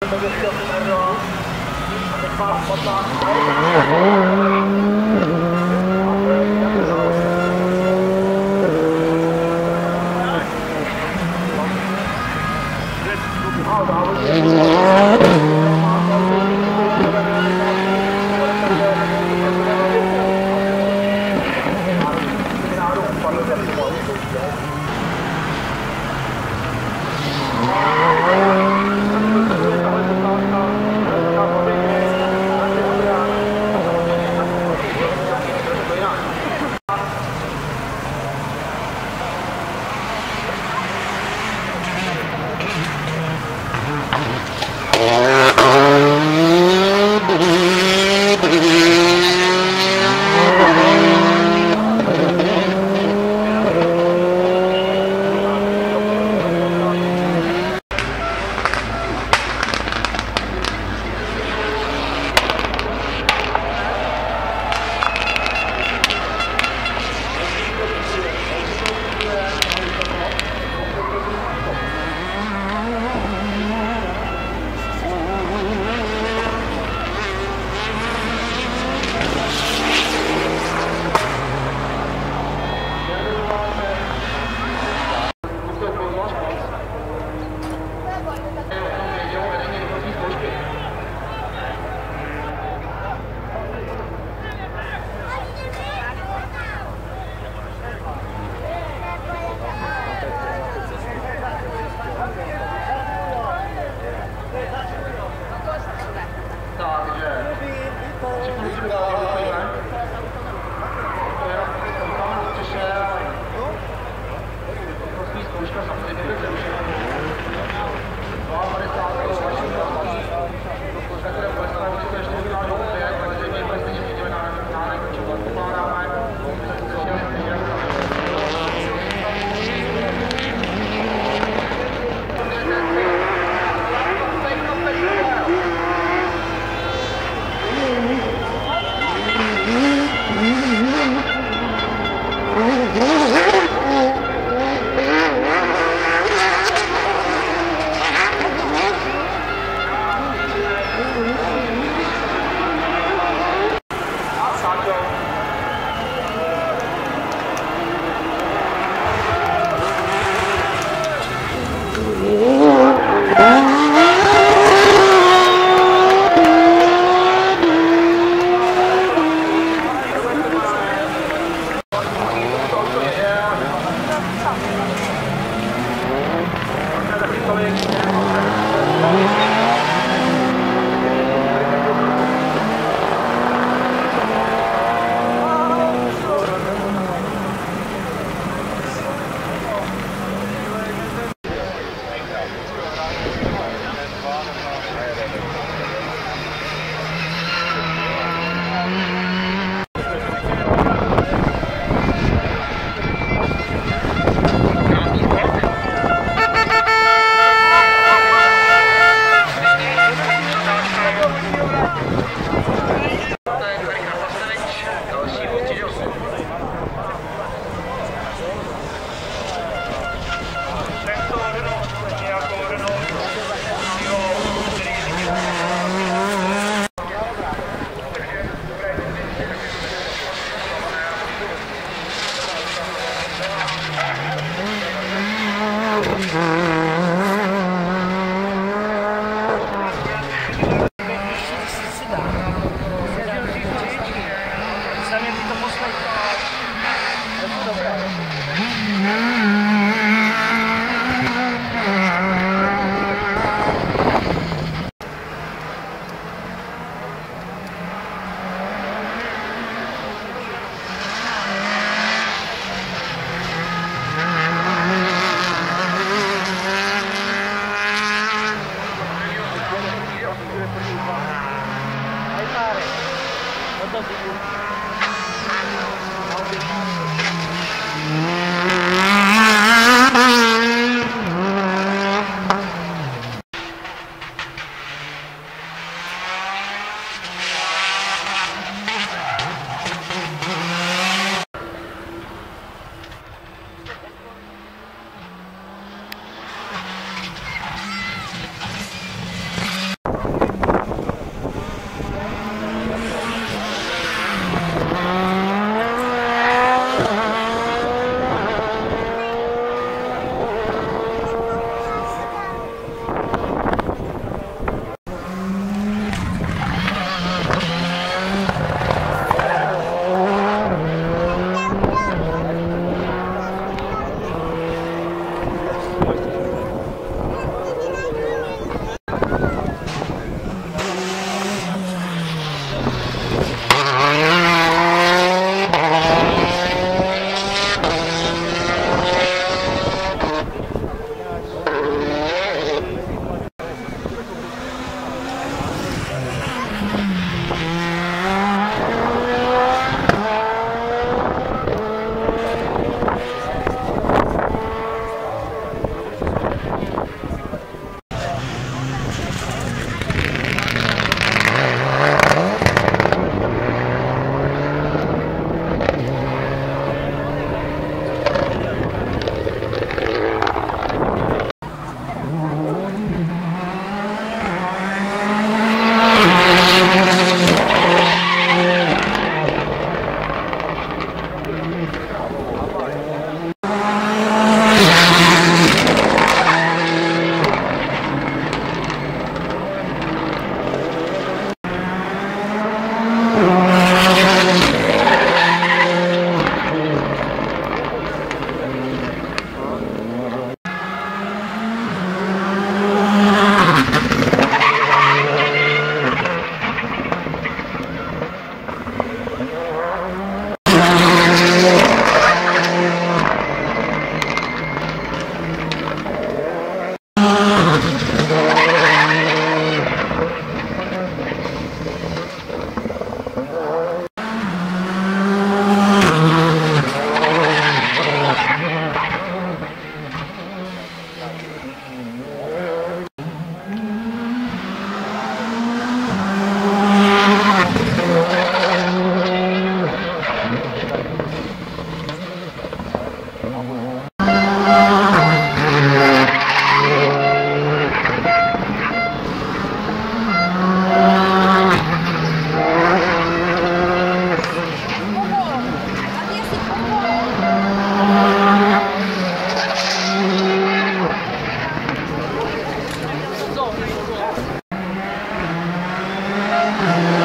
Thank 个。Amen. Mm-hmm. Amen.